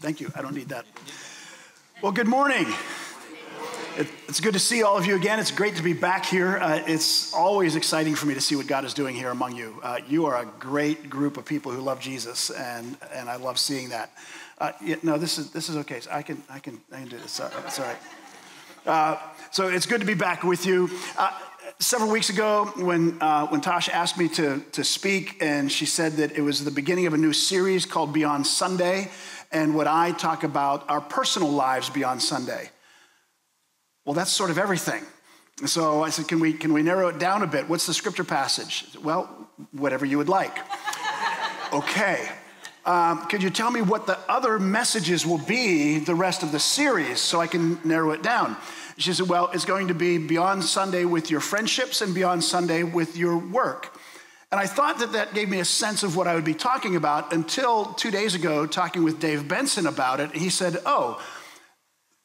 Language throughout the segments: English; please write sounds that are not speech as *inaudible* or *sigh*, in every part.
Thank you. I don't need that. Well, good morning. It's good to see all of you again. It's great to be back here. Uh, it's always exciting for me to see what God is doing here among you. Uh, you are a great group of people who love Jesus, and, and I love seeing that. Uh, yeah, no, this is, this is okay. I, can, I, can, I can do this. Uh, right. Uh, so it's good to be back with you. Uh, several weeks ago, when, when Tosh asked me to, to speak, and she said that it was the beginning of a new series called Beyond Sunday and what I talk about our personal lives beyond Sunday. Well, that's sort of everything. So I said, can we, can we narrow it down a bit? What's the scripture passage? Well, whatever you would like. *laughs* okay. Um, could you tell me what the other messages will be the rest of the series so I can narrow it down? She said, Well, it's going to be beyond Sunday with your friendships and beyond Sunday with your work. And I thought that that gave me a sense of what I would be talking about until two days ago, talking with Dave Benson about it. He said, Oh,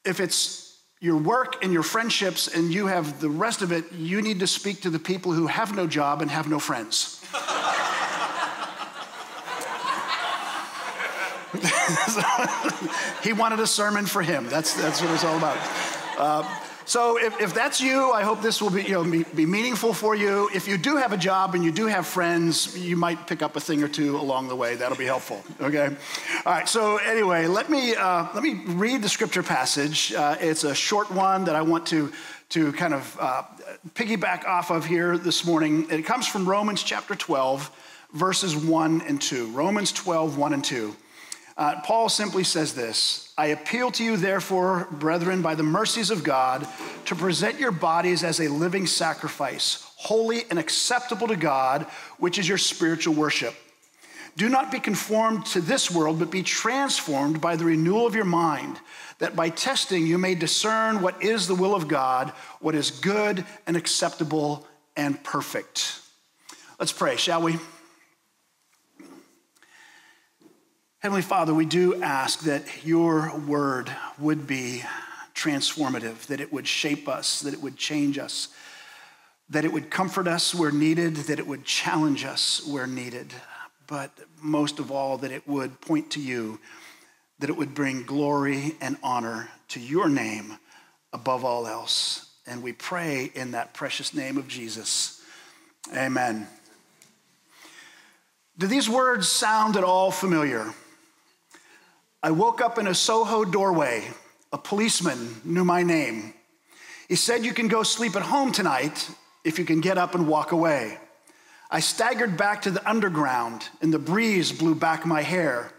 if it's your work and your friendships and you have the rest of it, you need to speak to the people who have no job and have no friends. *laughs* *laughs* he wanted a sermon for him. That's, that's what it's all about. Uh, so if, if that's you, I hope this will be, you know, be, be, meaningful for you. If you do have a job and you do have friends, you might pick up a thing or two along the way. That'll be helpful, okay? All right, so anyway, let me, uh, let me read the scripture passage. Uh, it's a short one that I want to, to kind of uh, piggyback off of here this morning. It comes from Romans chapter 12, verses 1 and 2. Romans 12, 1 and 2. Uh, Paul simply says this I appeal to you, therefore, brethren, by the mercies of God, to present your bodies as a living sacrifice, holy and acceptable to God, which is your spiritual worship. Do not be conformed to this world, but be transformed by the renewal of your mind, that by testing you may discern what is the will of God, what is good and acceptable and perfect. Let's pray, shall we? Heavenly Father, we do ask that your word would be transformative, that it would shape us, that it would change us, that it would comfort us where needed, that it would challenge us where needed, but most of all, that it would point to you, that it would bring glory and honor to your name above all else. And we pray in that precious name of Jesus. Amen. Do these words sound at all familiar? I woke up in a Soho doorway. A policeman knew my name. He said, You can go sleep at home tonight if you can get up and walk away. I staggered back to the underground, and the breeze blew back my hair.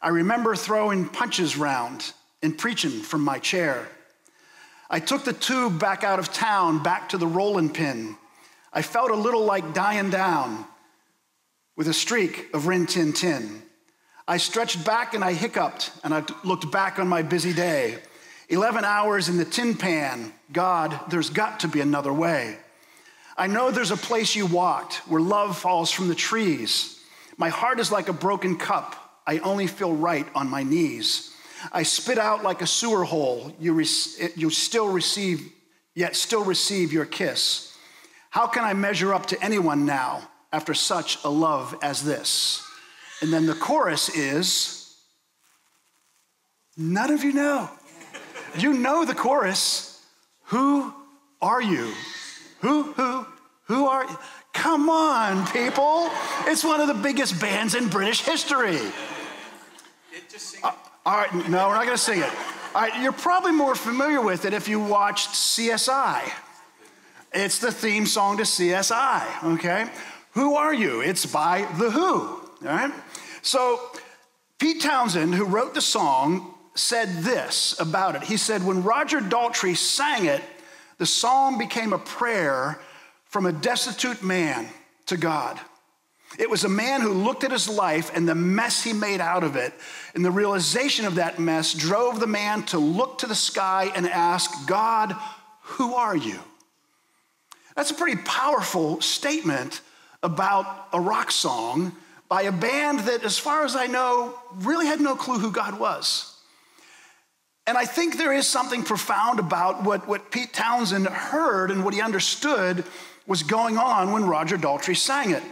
I remember throwing punches round and preaching from my chair. I took the tube back out of town, back to the rolling pin. I felt a little like dying down with a streak of Rin Tin Tin. I stretched back and I hiccuped and I looked back on my busy day. 11 hours in the tin pan. God, there's got to be another way. I know there's a place you walked where love falls from the trees. My heart is like a broken cup. I only feel right on my knees. I spit out like a sewer hole. You, you still receive, yet still receive your kiss. How can I measure up to anyone now after such a love as this? And then the chorus is none of you know. You know the chorus. Who are you? Who, who, who are you? Come on, people. It's one of the biggest bands in British history. Uh, all right, no, we're not going to sing it. All right, you're probably more familiar with it if you watched CSI. It's the theme song to CSI, okay? Who are you? It's by The Who, all right? So, Pete Townshend, who wrote the song, said this about it. He said, When Roger Daltrey sang it, the song became a prayer from a destitute man to God. It was a man who looked at his life and the mess he made out of it. And the realization of that mess drove the man to look to the sky and ask, God, who are you? That's a pretty powerful statement about a rock song by a band that, as far as I know, really had no clue who God was. And I think there is something profound about what, what Pete Townshend heard and what he understood was going on when Roger Daltrey sang it.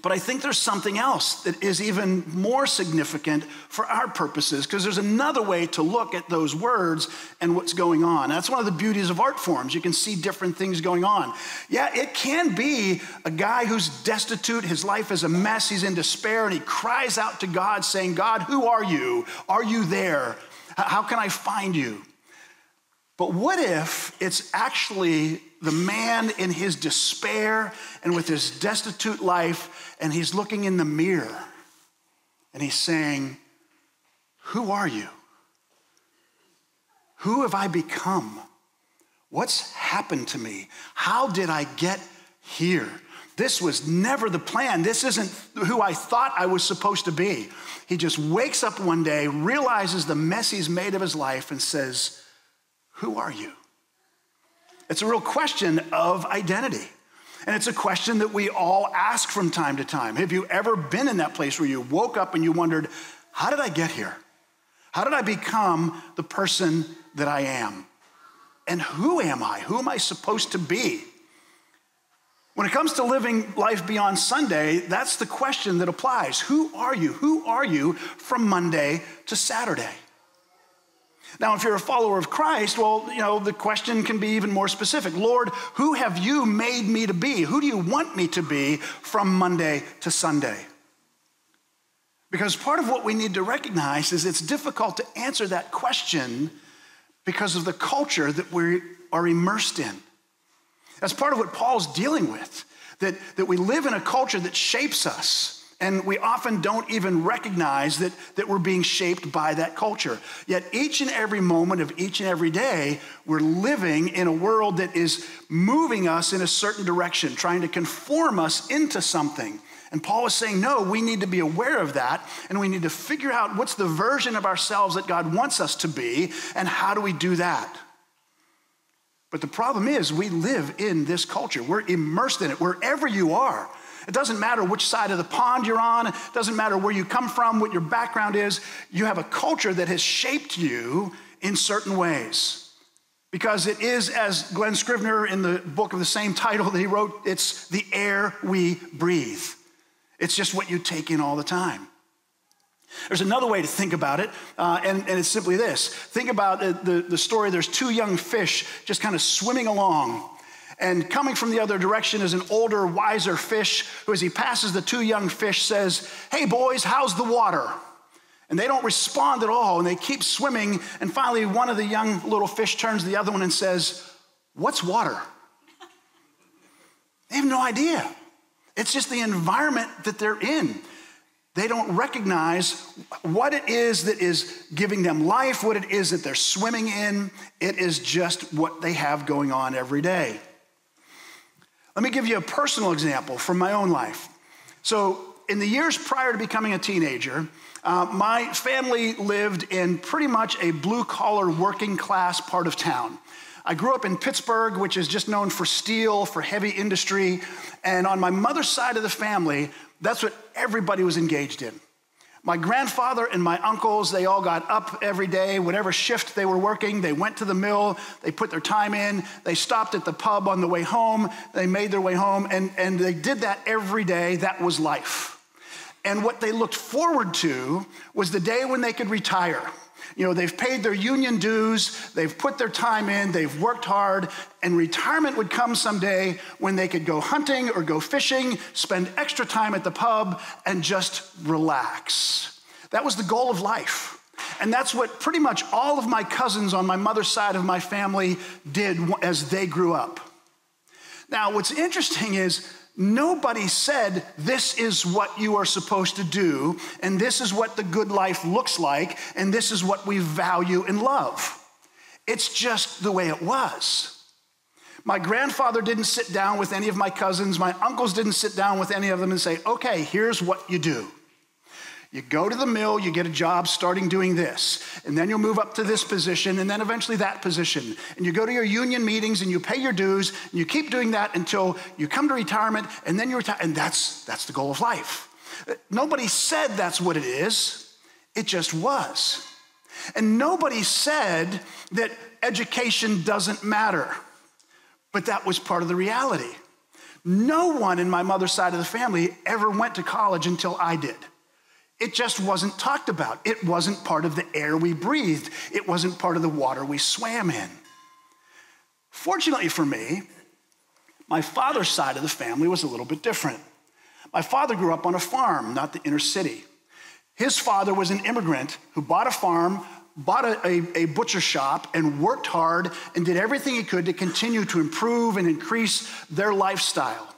But I think there's something else that is even more significant for our purposes, because there's another way to look at those words and what's going on. That's one of the beauties of art forms. You can see different things going on. Yeah, it can be a guy who's destitute, his life is a mess, he's in despair, and he cries out to God, saying, God, who are you? Are you there? How can I find you? But what if it's actually the man in his despair and with his destitute life, and he's looking in the mirror and he's saying, Who are you? Who have I become? What's happened to me? How did I get here? This was never the plan. This isn't who I thought I was supposed to be. He just wakes up one day, realizes the mess he's made of his life, and says, Who are you? It's a real question of identity. And it's a question that we all ask from time to time. Have you ever been in that place where you woke up and you wondered, How did I get here? How did I become the person that I am? And who am I? Who am I supposed to be? When it comes to living life beyond Sunday, that's the question that applies. Who are you? Who are you from Monday to Saturday? Now, if you're a follower of Christ, well, you know, the question can be even more specific. Lord, who have you made me to be? Who do you want me to be from Monday to Sunday? Because part of what we need to recognize is it's difficult to answer that question because of the culture that we are immersed in. That's part of what Paul's dealing with, that, that we live in a culture that shapes us. And we often don't even recognize that, that we're being shaped by that culture. Yet, each and every moment of each and every day, we're living in a world that is moving us in a certain direction, trying to conform us into something. And Paul is saying, no, we need to be aware of that, and we need to figure out what's the version of ourselves that God wants us to be, and how do we do that? But the problem is, we live in this culture. We're immersed in it wherever you are. It doesn't matter which side of the pond you're on, it doesn't matter where you come from, what your background is. You have a culture that has shaped you in certain ways. Because it is, as Glenn Scrivener in the book of the same title that he wrote, it's the air we breathe. It's just what you take in all the time. There's another way to think about it, uh, and, and, it's simply this. Think about the, the, the story there's two young fish just kind of swimming along and coming from the other direction is an older, wiser fish who, as he passes the two young fish, says, Hey, boys, how's the water? And they don't respond at all, and they keep swimming. And finally, one of the young little fish turns to the other one and says, What's water? They have no idea. It's just the environment that they're in. They don't recognize what it is that is giving them life, what it is that they're swimming in. It is just what they have going on every day. Let me give you a personal example from my own life. So, in the years prior to becoming a teenager, uh, my family lived in pretty much a blue collar working class part of town. I grew up in Pittsburgh, which is just known for steel, for heavy industry. And on my mother's side of the family, that's what everybody was engaged in. My grandfather and my uncles, they all got up every day, whatever shift they were working, they went to the mill, they put their time in, they stopped at the pub on the way home, they made their way home, and, and they did that every day. That was life. And what they looked forward to was the day when they could retire. You know, they've paid their union dues, they've put their time in, they've worked hard, and retirement would come someday when they could go hunting or go fishing, spend extra time at the pub, and just relax. That was the goal of life. And that's what pretty much all of my cousins on my mother's side of my family did as they grew up. Now, what's interesting is Nobody said, This is what you are supposed to do, and this is what the good life looks like, and this is what we value and love. It's just the way it was. My grandfather didn't sit down with any of my cousins, my uncles didn't sit down with any of them and say, Okay, here's what you do. You go to the mill, you get a job starting doing this, and then you'll move up to this position, and then eventually that position. And you go to your union meetings and you pay your dues, and you keep doing that until you come to retirement, and then you retire, and that's, that's the goal of life. Nobody said that's what it is, it just was. And nobody said that education doesn't matter, but that was part of the reality. No one in my mother's side of the family ever went to college until I did. It just wasn't talked about. It wasn't part of the air we breathed. It wasn't part of the water we swam in. Fortunately for me, my father's side of the family was a little bit different. My father grew up on a farm, not the inner city. His father was an immigrant who bought a farm, bought a, a, a, butcher shop, and worked hard and did everything he could to continue to improve and increase their lifestyle.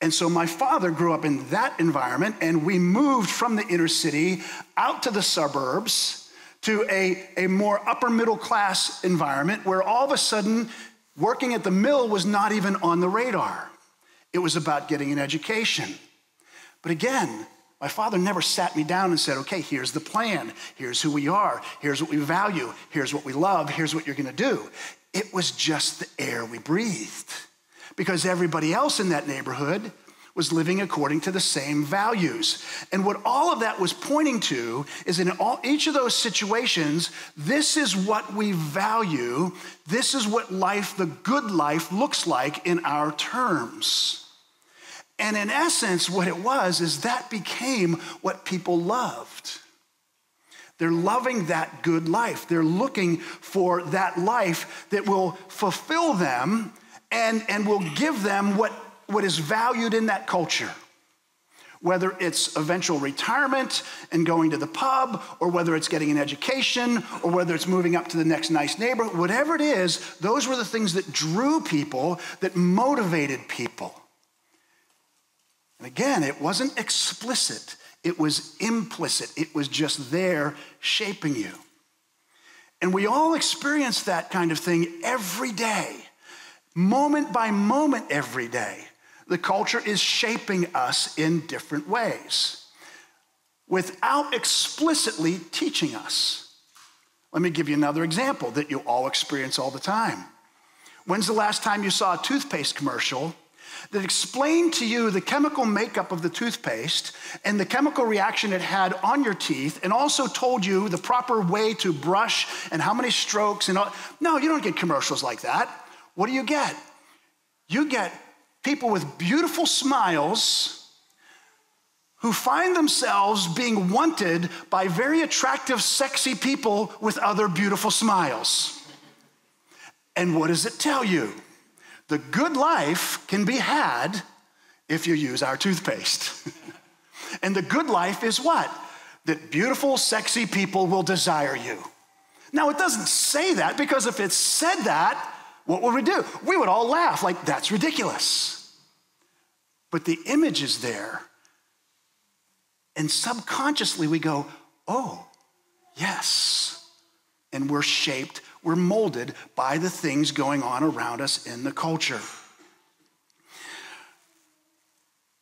And so my father grew up in that environment, and we moved from the inner city out to the suburbs to a, a more upper middle class environment where all of a sudden working at the mill was not even on the radar. It was about getting an education. But again, my father never sat me down and said, okay, here's the plan. Here's who we are. Here's what we value. Here's what we love. Here's what you're going to do. It was just the air we breathed because everybody else in that neighborhood was living according to the same values. And what all of that was pointing to is in all, each of those situations, this is what we value. This is what life, the good life, looks like in our terms. And in essence, what it was is that became what people loved. They're loving that good life. They're looking for that life that will fulfill them and, and will give them what, what is valued in that culture. Whether it's eventual retirement and going to the pub, or whether it's getting an education, or whether it's moving up to the next nice neighborhood, whatever it is, those were the things that drew people, that motivated people. And again, it wasn't explicit, it was implicit. It was just there shaping you. And we all experience that kind of thing every day moment by moment every day. The culture is shaping us in different ways without explicitly teaching us. Let me give you another example that you all experience all the time. When's the last time you saw a toothpaste commercial that explained to you the chemical makeup of the toothpaste and the chemical reaction it had on your teeth, and also told you the proper way to brush and how many strokes and all? No, you don't get commercials like that what do you get? You get people with beautiful smiles who find themselves being wanted by very attractive, sexy people with other beautiful smiles. And what does it tell you? The good life can be had if you use our toothpaste. *laughs* and the good life is what? That beautiful, sexy people will desire you. Now, it doesn't say that because if it said that, what would we do? We would all laugh, like, that's ridiculous. But the image is there. And subconsciously we go, oh, yes. And we're shaped, we're molded by the things going on around us in the culture.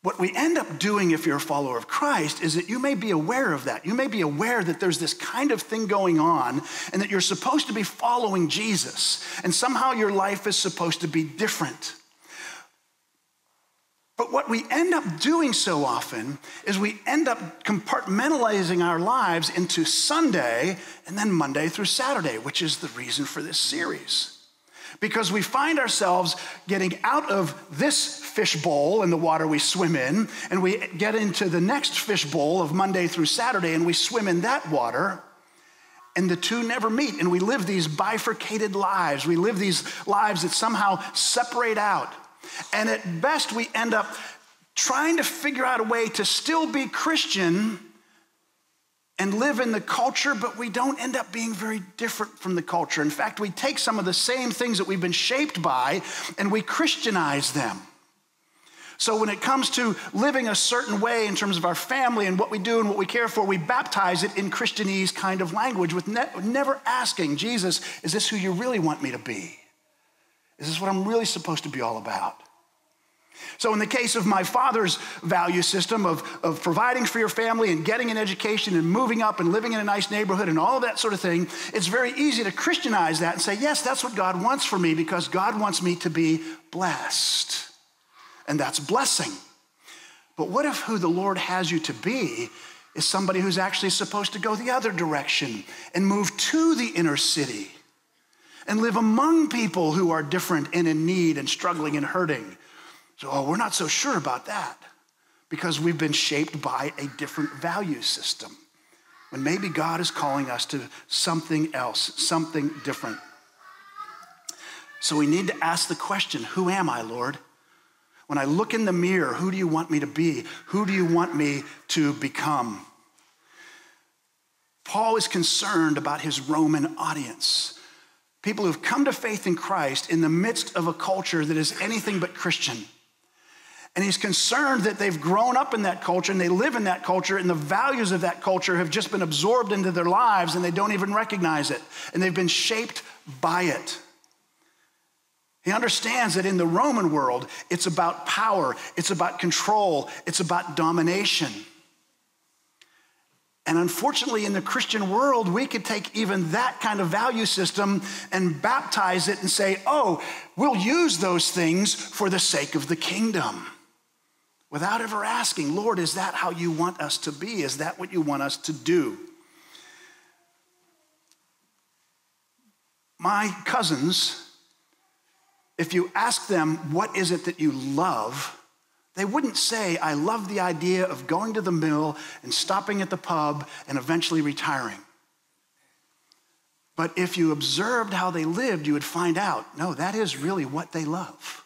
What we end up doing if you're a follower of Christ is that you may be aware of that. You may be aware that there's this kind of thing going on and that you're supposed to be following Jesus, and somehow your life is supposed to be different. But what we end up doing so often is we end up compartmentalizing our lives into Sunday and then Monday through Saturday, which is the reason for this series because we find ourselves getting out of this fishbowl in the water we swim in, and we get into the next fishbowl of Monday through Saturday, and we swim in that water, and the two never meet. And we live these bifurcated lives. We live these lives that somehow separate out. And at best, we end up trying to figure out a way to still be Christian and live in the culture, but we don't end up being very different from the culture. In fact, we take some of the same things that we've been shaped by and we Christianize them. So when it comes to living a certain way in terms of our family and what we do and what we care for, we baptize it in Christianese kind of language with ne- never asking, Jesus, is this who you really want me to be? Is this what I'm really supposed to be all about? So, in the case of my father's value system of, of providing for your family and getting an education and moving up and living in a nice neighborhood and all of that sort of thing, it's very easy to Christianize that and say, yes, that's what God wants for me because God wants me to be blessed. And that's blessing. But what if who the Lord has you to be is somebody who's actually supposed to go the other direction and move to the inner city and live among people who are different and in need and struggling and hurting? So, oh, we're not so sure about that because we've been shaped by a different value system. When maybe God is calling us to something else, something different. So we need to ask the question Who am I, Lord? When I look in the mirror, who do you want me to be? Who do you want me to become? Paul is concerned about his Roman audience. People who've come to faith in Christ in the midst of a culture that is anything but Christian. And he's concerned that they've grown up in that culture and they live in that culture, and the values of that culture have just been absorbed into their lives and they don't even recognize it. And they've been shaped by it. He understands that in the Roman world, it's about power, it's about control, it's about domination. And unfortunately, in the Christian world, we could take even that kind of value system and baptize it and say, oh, we'll use those things for the sake of the kingdom. Without ever asking, Lord, is that how you want us to be? Is that what you want us to do? My cousins, if you ask them, what is it that you love? They wouldn't say, I love the idea of going to the mill and stopping at the pub and eventually retiring. But if you observed how they lived, you would find out no, that is really what they love.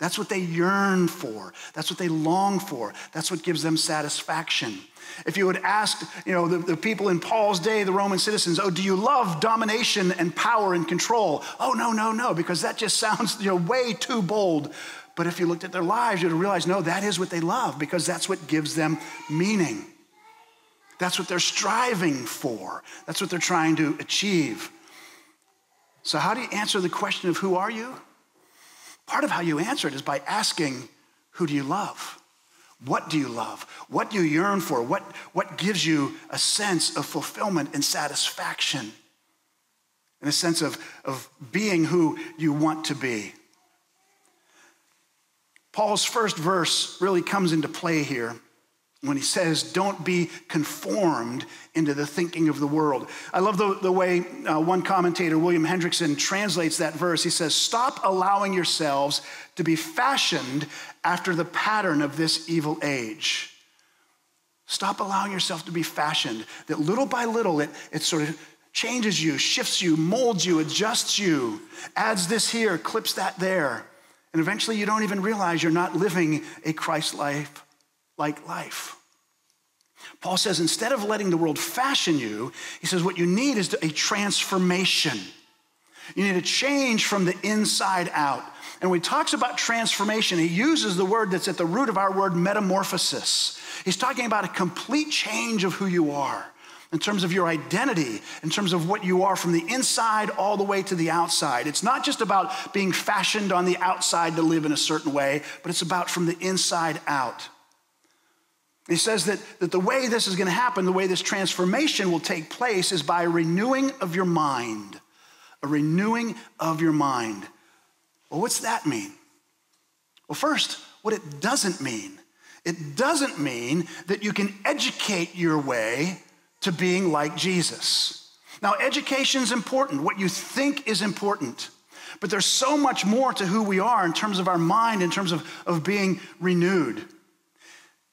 That's what they yearn for. That's what they long for. That's what gives them satisfaction. If you had asked, you know, the, the, people in Paul's day, the Roman citizens, oh, do you love domination and power and control? Oh, no, no, no, because that just sounds, you know, way too bold but if you looked at their lives, you'd realize no, that is what they love because that's what gives them meaning. That's what they're striving for, that's what they're trying to achieve. So, how do you answer the question of who are you? Part of how you answer it is by asking, Who do you love? What do you love? What do you yearn for? What, what gives you a sense of fulfillment and satisfaction? And a sense of, of being who you want to be. Paul's first verse really comes into play here when he says, Don't be conformed into the thinking of the world. I love the, the way uh, one commentator, William Hendriksen, translates that verse. He says, Stop allowing yourselves to be fashioned after the pattern of this evil age. Stop allowing yourself to be fashioned, that little by little it, it sort of changes you, shifts you, molds you, adjusts you, adds this here, clips that there. And eventually you don't even realize you're not living a Christ life like life. Paul says instead of letting the world fashion you, he says what you need is a transformation. You need a change from the inside out. And when he talks about transformation, he uses the word that's at the root of our word metamorphosis. He's talking about a complete change of who you are in terms of your identity, in terms of what you are from the inside all the way to the outside. It's not just about being fashioned on the outside to live in a certain way, but it's about from the inside out. He says that, that the way this is going to happen, the way this transformation will take place, is by a renewing of your mind. A renewing of your mind. Well, what's that mean? Well, first, what it doesn't mean. It doesn't mean that you can educate your way to being like Jesus. Now, education is important. What you think is important. But there's so much more to who we are in terms of our mind, in terms of, of being renewed.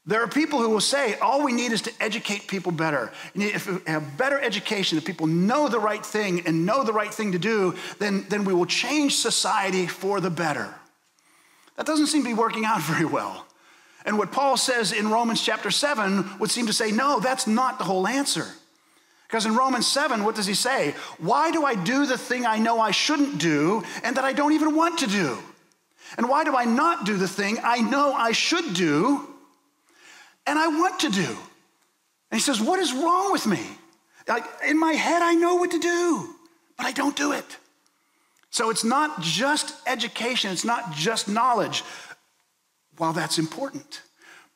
There are people who will say, all we need is to educate people better. If we have better education, if people know the right thing and know the right thing to do, then, then we will change society for the better. That doesn't seem to be working out *laughs* very well. And what Paul says in Romans chapter 7 would seem to say, no, that's not the whole answer. Because in Romans 7, what does he say? Why do I do the thing I know I shouldn't do and that I don't even want to do? And why do I not do the thing I know I should do and I want to do? And he says, What is wrong with me? Like, in my head, I know what to do, but I don't do it. So it's not just education, it's not just knowledge while that's important.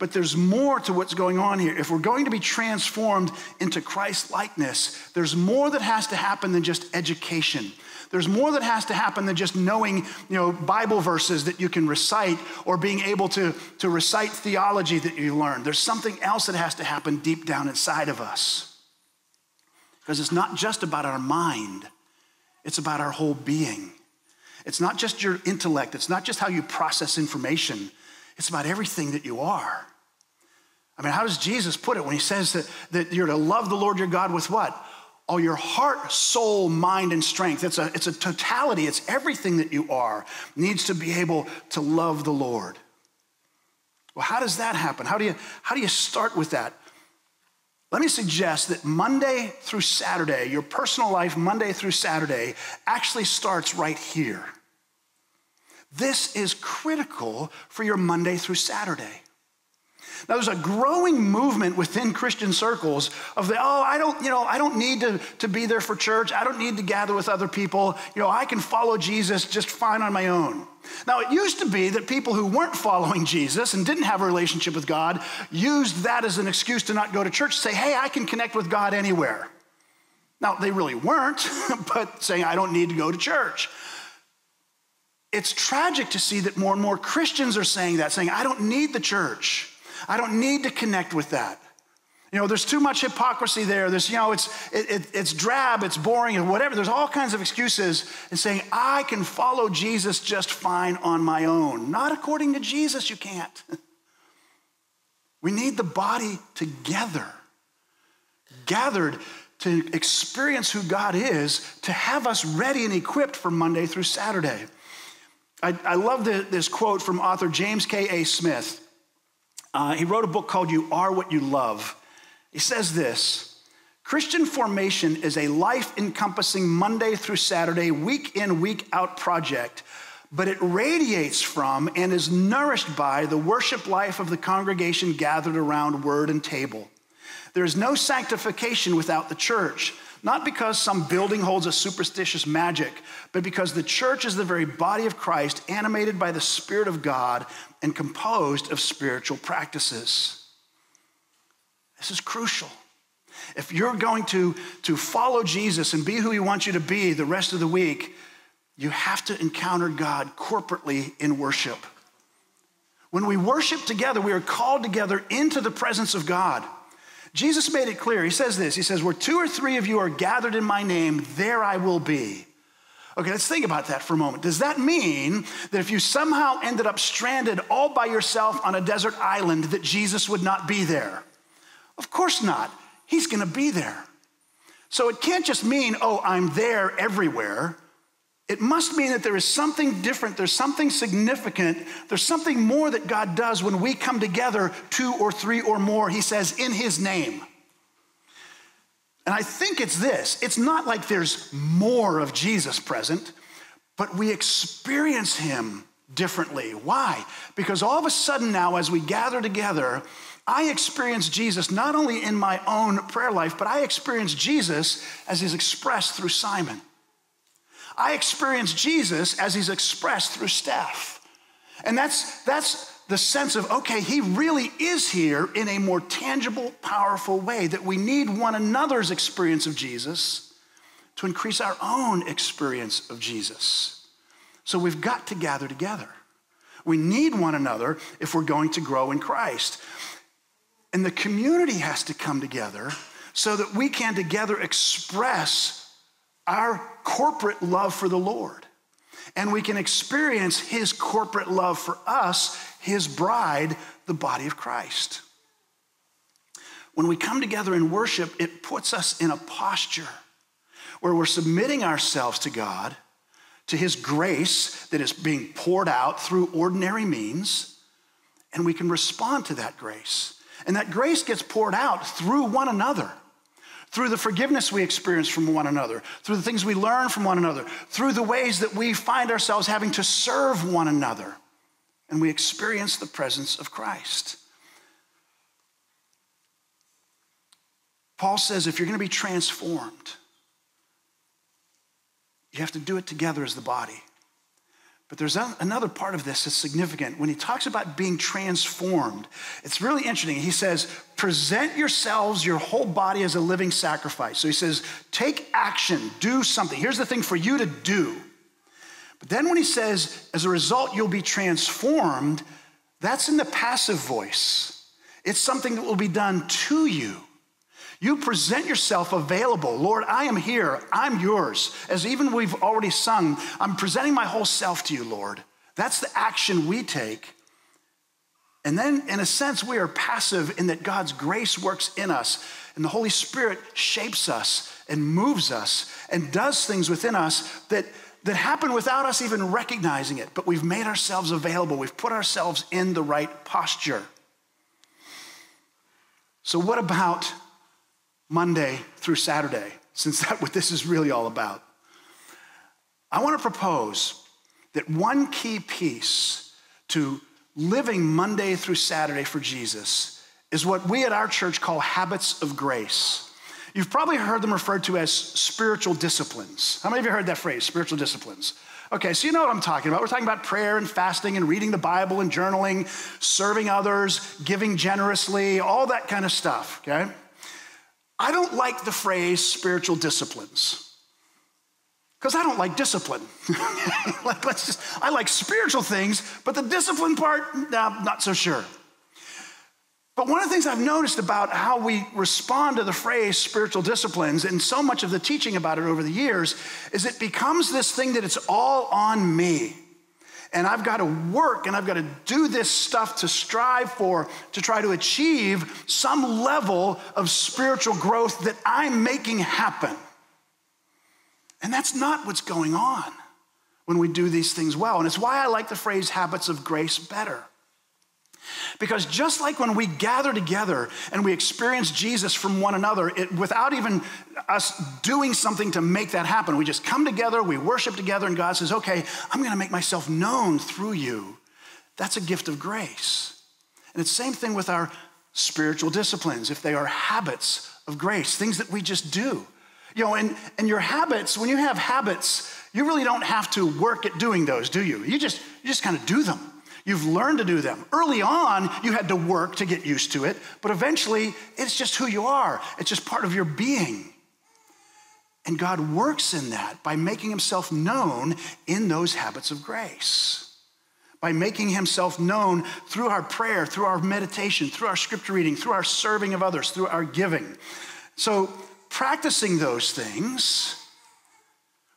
But there's more to what's going on here. If we're going to be transformed into Christ likeness, there's more that has to happen than just education. There's more that has to happen than just knowing, you know, Bible verses that you can recite or being able to, to recite theology that you learn. There's something else that has to happen deep down inside of us. Because it's not just about our mind, it's about our whole being. It's not just your intellect, it's not just how you process information, it's about everything that you are. I mean, how does Jesus put it when he says that, that you're to love the Lord your God with what? All your heart, soul, mind, and strength. It's a, it's a totality, it's everything that you are needs to be able to love the Lord. Well, how does that happen? How do you, how do you start with that? Let me suggest that Monday through Saturday, your personal life, Monday through Saturday, actually starts right here. This is critical for your Monday through Saturday. Now, there's a growing movement within Christian circles of the, oh, I don't, you know, I don't need to, to be there for church. I don't need to gather with other people. You know, I can follow Jesus just fine on my own. Now, it used to be that people who weren't following Jesus and didn't have a relationship with God used that as an excuse to not go to church, say, hey, I can connect with God anywhere. Now, they really weren't, *laughs* but saying, I don't need to go to church. It's tragic to see that more and more Christians are saying that, saying, I don't need the church. I don't need to connect with that. You know, there's too much hypocrisy there. There's, you know, it's, it, it, it's drab, it's boring, and whatever. There's all kinds of excuses and saying, I can follow Jesus just fine on my own. Not according to Jesus, you can't. *laughs* we need the body together, gathered to experience who God is, to have us ready and equipped for Monday through Saturday. I, I love the, this quote from author James K.A. Smith. Uh, he wrote a book called You Are What You Love. He says this Christian formation is a life encompassing Monday through Saturday, week in, week out project, but it radiates from and is nourished by the worship life of the congregation gathered around word and table. There is no sanctification without the church, not because some building holds a superstitious magic, but because the church is the very body of Christ, animated by the Spirit of God and composed of spiritual practices. This is crucial. If you're going to, to follow Jesus and be who he wants you to be the rest of the week, you have to encounter God corporately in worship. When we worship together, we are called together into the presence of God. Jesus made it clear. He says this He says, Where two or three of you are gathered in my name, there I will be. Okay, let's think about that for a moment. Does that mean that if you somehow ended up stranded all by yourself on a desert island, that Jesus would not be there? Of course not. He's gonna be there. So it can't just mean, oh, I'm there everywhere. It must mean that there is something different, there's something significant, there's something more that God does when we come together, two or three or more, He says, in His name. And I think it's this it's not like there's more of Jesus present, but we experience Him differently. Why? Because all of a sudden now, as we gather together, I experience Jesus not only in my own prayer life, but I experience Jesus as He's expressed through Simon. I experience Jesus as he's expressed through Steph. And that's, that's the sense of, okay, he really is here in a more tangible, powerful way, that we need one another's experience of Jesus to increase our own experience of Jesus. So we've got to gather together. We need one another if we're going to grow in Christ. And the community has to come together so that we can together express our corporate love for the Lord. And we can experience his corporate love for us, his bride, the body of Christ. When we come together in worship, it puts us in a posture where we're submitting ourselves to God, to his grace that is being poured out through ordinary means, and we can respond to that grace. And that grace gets poured out through one another through the forgiveness we experience from one another, through the things we learn from one another, through the ways that we find ourselves having to serve one another, and we experience the presence of Christ. Paul says if you're going to be transformed, you have to do it together as the body. But there's another part of this that's significant. When he talks about being transformed, it's really interesting. He says, present yourselves, your whole body as a living sacrifice. So he says, take action, do something. Here's the thing for you to do. But then when he says, as a result, you'll be transformed, that's in the passive voice. It's something that will be done to you. You present yourself available. Lord, I am here. I'm yours. As even we've already sung, I'm presenting my whole self to you, Lord. That's the action we take. And then, in a sense, we are passive in that God's grace works in us, and the Holy Spirit shapes us and moves us and does things within us that, that happen without us even recognizing it. But we've made ourselves available, we've put ourselves in the right posture. So, what about Monday through Saturday, since that's *laughs* what this is really all about? I want to propose that one key piece to living Monday through Saturday for Jesus is what we at our church call habits of grace. You've probably heard them referred to as spiritual disciplines. How many of you heard that phrase, spiritual disciplines? Okay, so you know what I'm talking about. We're talking about prayer and fasting and reading the Bible and journaling, serving others, giving generously, all that kind of stuff, okay? I don't like the phrase spiritual disciplines because I don't like discipline. *laughs* like, let's just, I like spiritual things, but the discipline part, nah, not so sure. But one of the things I've noticed about how we respond to the phrase spiritual disciplines and so much of the teaching about it over the years is it becomes this thing that it's all on me. And I've got to work and I've got to do this stuff to strive for, to try to achieve some level of spiritual growth that I'm making happen. And that's not what's going on when we do these things well. And it's why I like the phrase habits of grace better. Because just like when we gather together and we experience Jesus from one another, it, without even us doing something to make that happen, we just come together, we worship together, and God says, Okay, I'm gonna make myself known through you. That's a gift of grace. And it's the same thing with our spiritual disciplines, if they are habits of grace, things that we just do. You know, and, and your habits, when you have habits, you really don't have to work at doing those, do you? You just, you just kind of do them. You've learned to do them. Early on, you had to work to get used to it, but eventually, it's just who you are. It's just part of your being. And God works in that by making himself known in those habits of grace. By making himself known through our prayer, through our meditation, through our scripture reading, through our serving of others, through our giving. So, practicing those things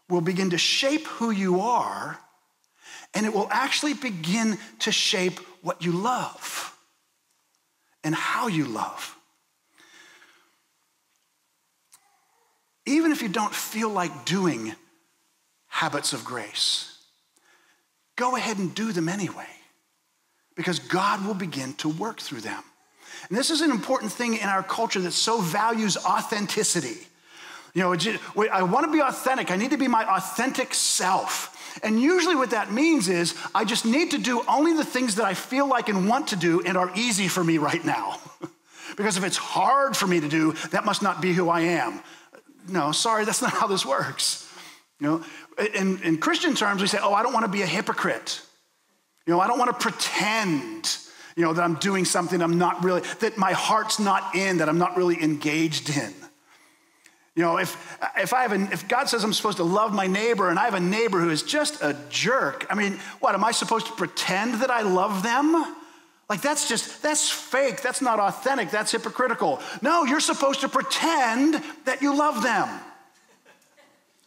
will begin to shape who you are, and it will actually begin to shape what you love and how you love. Even if you don't feel like doing habits of grace, go ahead and do them anyway, because God will begin to work through them. And this is an important thing in our culture that so values authenticity. You know, I want to be authentic. I need to be my authentic self. And usually, what that means is I just need to do only the things that I feel like and want to do and are easy for me right now. *laughs* because if it's hard for me to do, that must not be who I am. No, sorry, that's not how this works. You know, in, in Christian terms, we say, oh, I don't want to be a hypocrite. You know, I don't want to pretend you know, that I'm doing something I'm not really, that my heart's not in, that I'm not really engaged in. You know, if, if, I have a, if God says I'm supposed to love my neighbor and I have a neighbor who is just a jerk, I mean, what, am I supposed to pretend that I love them? Like, that's just, that's fake. That's not authentic. That's hypocritical. No, you're supposed to pretend that you love them.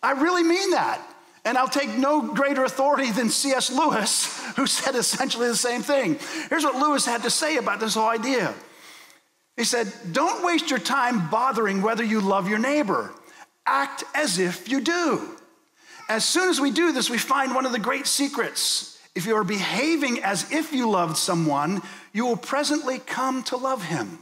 I really mean that. And I'll take no greater authority than C.S. Lewis, *laughs* who said essentially the same thing. Here's what Lewis had to say about this whole idea. He said, Don't waste your time bothering whether you love your neighbor. Act as if you do. As soon as we do this, we find one of the great secrets. If you are behaving as if you loved someone, you will presently come to love him.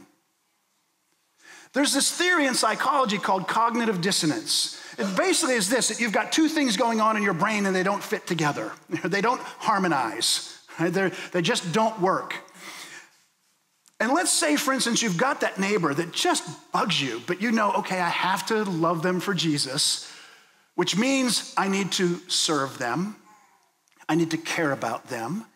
There's this theory in psychology called cognitive dissonance. It basically is this that you've got two things going on in your brain and they don't fit together, *laughs* they don't harmonize, *laughs* right? they just don't work. And let's say, for instance, you've got that neighbor that just bugs you, but you know, okay, I have to love them for Jesus, which means I need to serve them, I need to care about them,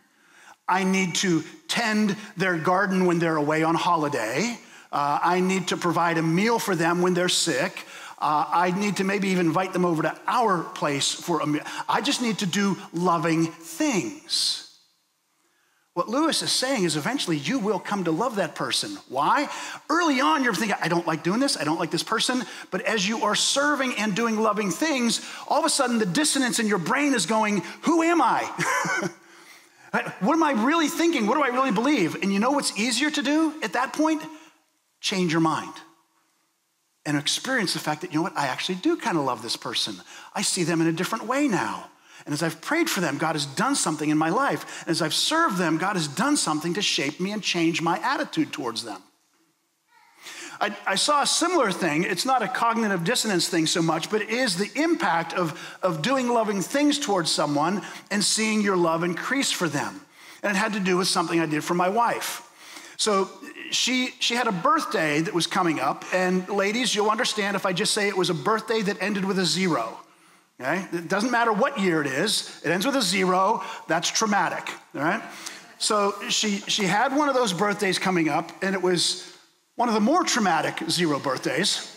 I need to tend their garden when they're away on holiday. Uh, I need to provide a meal for them when they're sick. Uh, I need to maybe even invite them over to our place for a meal. I just need to do loving things. What Lewis is saying is eventually you will come to love that person. Why? Early on, you're thinking, I don't like doing this, I don't like this person. But as you are serving and doing loving things, all of a sudden the dissonance in your brain is going, Who am I? *laughs* what am I really thinking? What do I really believe? And you know what's easier to do at that point? Change your mind and experience the fact that, you know what, I actually do kind of love this person. I see them in a different way now. And as I've prayed for them, God has done something in my life. And as I've served them, God has done something to shape me and change my attitude towards them. I, I, saw a similar thing. It's not a cognitive dissonance thing so much, but it is the impact of, of doing loving things towards someone and seeing your love increase for them. And it had to do with something I did for my wife. So she, she had a birthday that was coming up, and ladies, you'll understand if I just say it was a birthday that ended with a zero. Okay? It doesn't matter what year it is, it ends with a zero. That's traumatic. All right? So she, she had one of those birthdays coming up, and it was one of the more traumatic zero birthdays.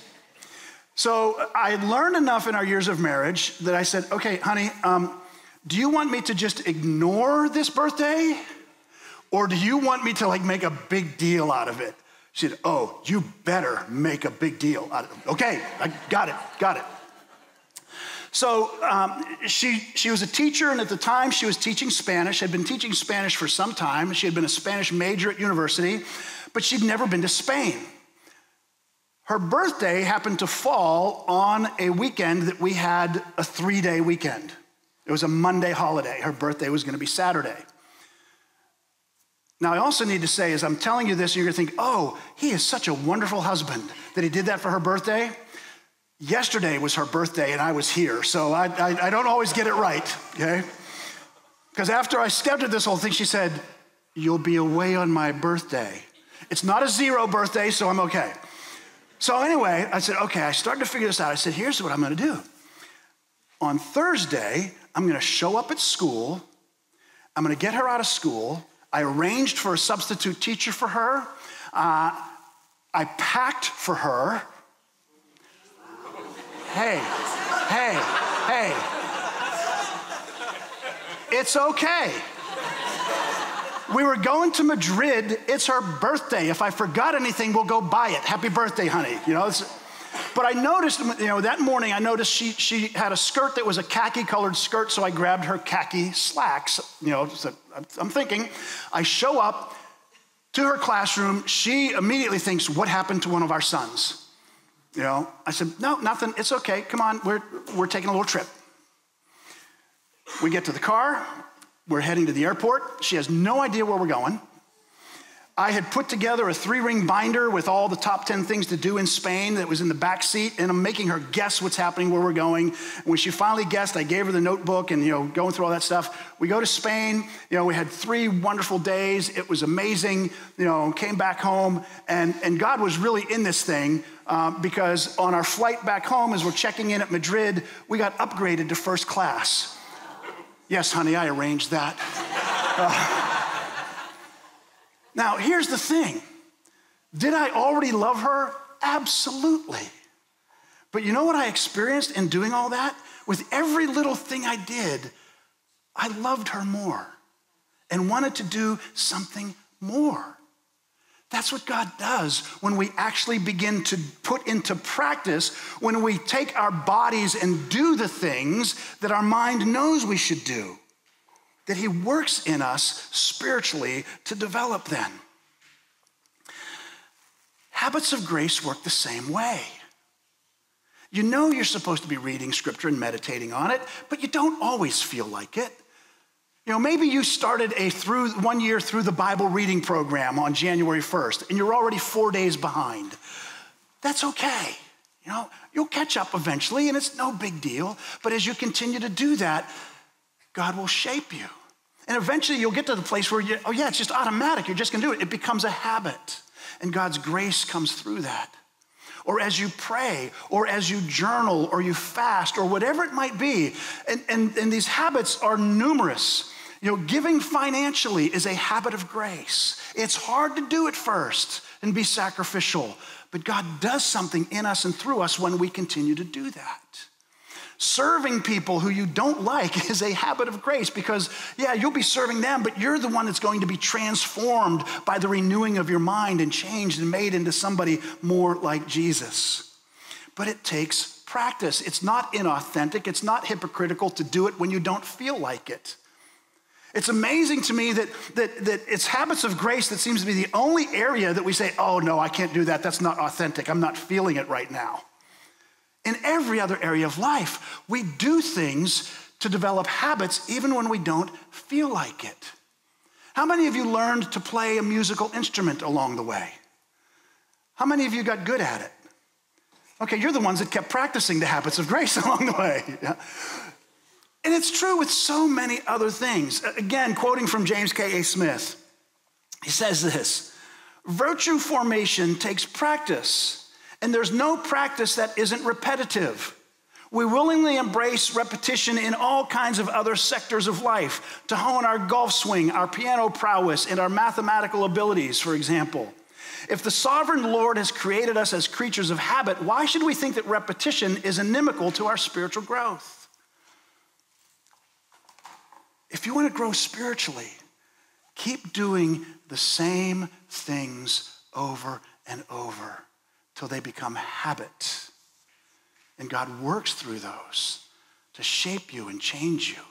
So I learned enough in our years of marriage that I said, okay, honey, um, do you want me to just ignore this birthday? Or do you want me to like make a big deal out of it? She said, oh, you better make a big deal out of it. Okay, I got it, got it. So um, she, she was a teacher, and at the time she was teaching Spanish, had been teaching Spanish for some time. She had been a Spanish major at university, but she'd never been to Spain. Her birthday happened to fall on a weekend that we had a three day weekend. It was a Monday holiday. Her birthday was going to be Saturday. Now, I also need to say, as I'm telling you this, you're going to think, oh, he is such a wonderful husband that he did that for her birthday. Yesterday was her birthday and I was here, so I, I, I don't always get it right, okay? Because after I stepped at this whole thing, she said, You'll be away on my birthday. It's not a zero birthday, so I'm okay. So, anyway, I said, Okay, I started to figure this out. I said, Here's what I'm gonna do. On Thursday, I'm gonna show up at school, I'm gonna get her out of school. I arranged for a substitute teacher for her. Uh, I packed for her hey, hey, hey. It's okay. We were going to Madrid. It's her birthday. If I forgot anything, we'll go buy it. Happy birthday, honey. You know, but I noticed, you know, that morning I noticed she, she had a skirt that was a khaki colored skirt, so I grabbed her khaki slacks. You know, so I'm thinking, I show up to her classroom. She immediately thinks, What happened to one of our sons? You know, I said, no, nothing. It's okay. Come on. We're, we're taking a little trip. We get to the car. We're heading to the airport. She has no idea where we're going. I had put together a three ring binder with all the top 10 things to do in Spain that was in the back seat, and I'm making her guess what's happening, where we're going. And when she finally guessed, I gave her the notebook and, you know, going through all that stuff. We go to Spain. You know, we had three wonderful days. It was amazing. You know, came back home, and, and God was really in this thing uh, because on our flight back home, as we're checking in at Madrid, we got upgraded to first class. Yes, honey, I arranged that. Uh, now, here's the thing Did I already love her? Absolutely. But you know what I experienced in doing all that? With every little thing I did, I loved her more and wanted to do something more. That's what God does when we actually begin to put into practice, when we take our bodies and do the things that our mind knows we should do that He works in us spiritually to develop then. Habits of grace work the same way. You know you're supposed to be reading scripture and meditating on it, but you don't always feel like it. You know, maybe you started a through one year through the Bible reading program on January 1st and you're already 4 days behind. That's okay. You know, you'll catch up eventually and it's no big deal, but as you continue to do that, God will shape you. And eventually you'll get to the place where you, oh yeah, it's just automatic. You're just gonna do it. It becomes a habit. And God's grace comes through that. Or as you pray, or as you journal, or you fast, or whatever it might be. And, and, and these habits are numerous. You know, giving financially is a habit of grace. It's hard to do it first and be sacrificial, but God does something in us and through us when we continue to do that. Serving people who you don't like *laughs* is a habit of grace because, yeah, you'll be serving them, but you're the one that's going to be transformed by the renewing of your mind and changed and made into somebody more like Jesus. But it takes practice. It's not inauthentic, it's not hypocritical to do it when you don't feel like it. It's amazing to me that, that, that it's habits of grace that seems to be the only area that we say, oh, no, I can't do that. That's not authentic. I'm not feeling it right now. In every other area of life, we do things to develop habits even when we don't feel like it. How many of you learned to play a musical instrument along the way? How many of you got good at it? Okay, you're the ones that kept practicing the habits of grace *laughs* along the way. And it's true with so many other things. Again, quoting from James K.A. Smith, he says this Virtue formation takes practice, and there's no practice that isn't repetitive. We willingly embrace repetition in all kinds of other sectors of life to hone our golf swing, our piano prowess, and our mathematical abilities, for example. If the sovereign Lord has created us as creatures of habit, why should we think that repetition is inimical to our spiritual growth? If you want to grow spiritually, keep doing the same things over and over till they become habit. And God works through those to shape you and change you.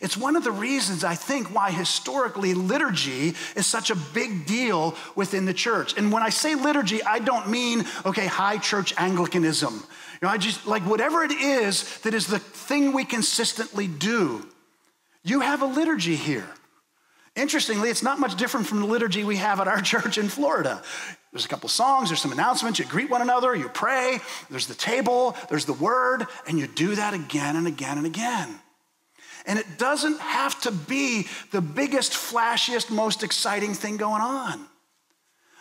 It's one of the reasons I think why historically liturgy is such a big deal within the church. And when I say liturgy, I don't mean, okay, high church Anglicanism. You know, I just like whatever it is that is the thing we consistently do. You have a liturgy here. Interestingly, it's not much different from the liturgy we have at our *laughs* church in Florida. There's a couple songs, there's some announcements, you greet one another, you pray, there's the table, there's the word, and you do that again and again and again. And it doesn't have to be the biggest, flashiest, most exciting thing going on.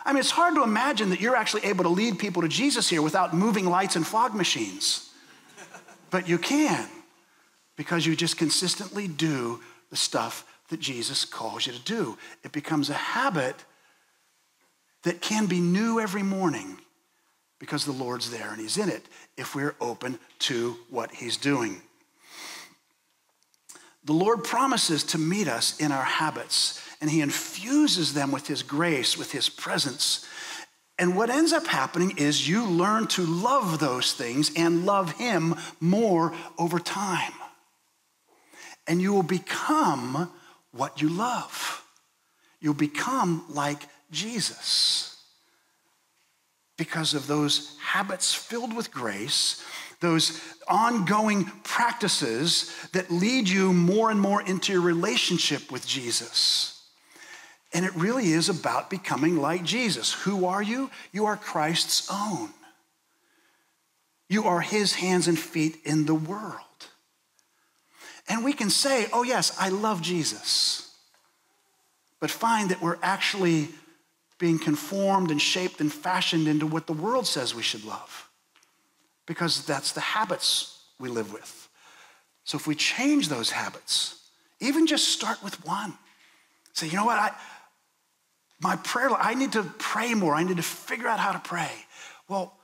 I mean, it's hard to imagine that you're actually able to lead people to Jesus here without moving lights and fog machines. But you can because you just consistently do the stuff that Jesus calls you to do. It becomes a habit that can be new every morning because the Lord's there and He's in it if we're open to what He's doing. The Lord promises to meet us in our habits, and He infuses them with His grace, with His presence. And what ends up happening is you learn to love those things and love Him more over time and you will become what you love. You'll become like Jesus because of those habits filled with grace, those ongoing practices that lead you more and more into your relationship with Jesus. And it really is about becoming like Jesus. Who are you? You are Christ's own. You are his hands and feet in the world. And we can say, oh, yes, I love Jesus, but find that we're actually being conformed and shaped and fashioned into what the world says we should love because that's the habits we live with. So if we change those habits, even just start with one, say, you know what, I, my prayer, I need to pray more. I need to figure out how to pray. Well,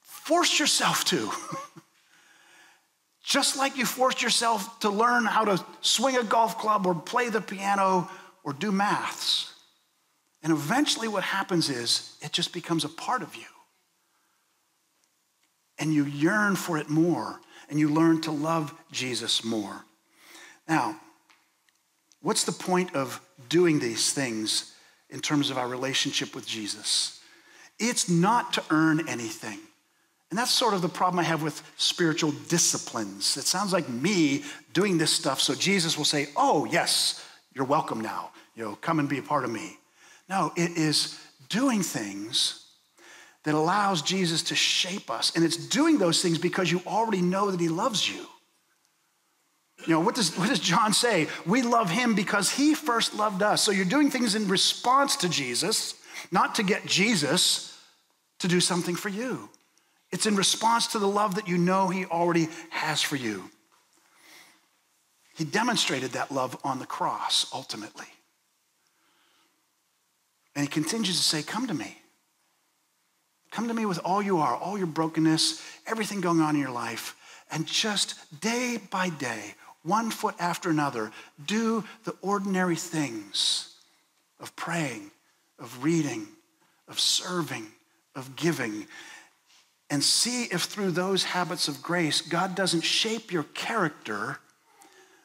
force yourself to. *laughs* Just like you forced yourself to learn how to swing a golf club or play the piano or do maths. And eventually, what happens is it just becomes a part of you. And you yearn for it more, and you learn to love Jesus more. Now, what's the point of doing these things in terms of our relationship with Jesus? It's not to earn anything. And that's sort of the problem I have with spiritual disciplines. It sounds like me doing this stuff so Jesus will say, Oh, yes, you're welcome now. You know, come and be a part of me. No, it is doing things that allows Jesus to shape us. And it's doing those things because you already know that he loves you. You know, what does, what does John say? We love him because he first loved us. So you're doing things in response to Jesus, not to get Jesus to do something for you. It's in response to the love that you know He already has for you. He demonstrated that love on the cross ultimately. And He continues to say, Come to me. Come to me with all you are, all your brokenness, everything going on in your life, and just day by day, one foot after another, do the ordinary things of praying, of reading, of serving, of giving, and see if through those habits of grace, God doesn't shape your character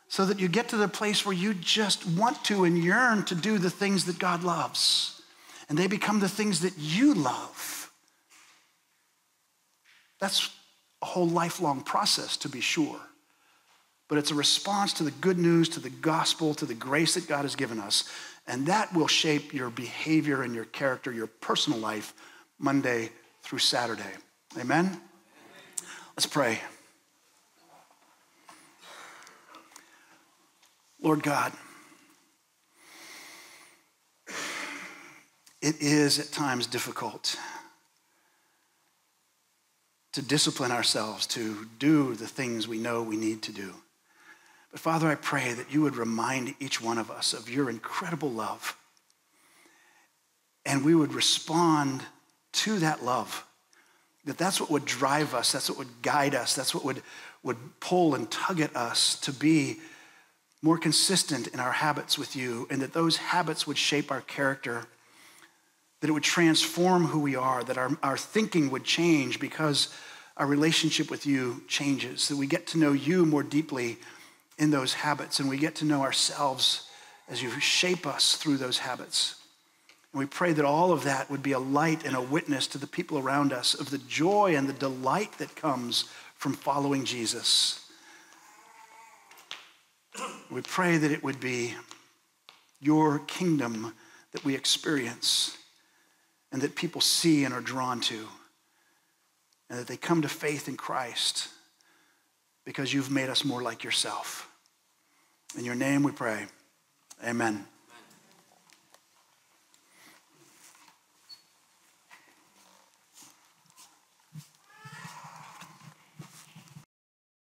so that you get to the place where you just want to and yearn to do the things that God loves. And they become the things that you love. That's a whole lifelong process, to be sure. But it's a response to the good news, to the gospel, to the grace that God has given us. And that will shape your behavior and your character, your personal life, Monday through Saturday. Amen? Let's pray. Lord God, it is at times difficult to discipline ourselves to do the things we know we need to do. But Father, I pray that you would remind each one of us of your incredible love. And we would respond to that love. That that's what would drive us, that's what would guide us, that's what would, would pull and tug at us to be more consistent in our habits with you, and that those habits would shape our character, that it would transform who we are, that our, our thinking would change because our relationship with you changes, that we get to know you more deeply in those habits, and we get to know ourselves as you shape us through those habits. And we pray that all of that would be a light and a witness to the people around us of the joy and the delight that comes from following Jesus. We pray that it would be your kingdom that we experience and that people see and are drawn to, and that they come to faith in Christ because you've made us more like yourself. In your name we pray. Amen.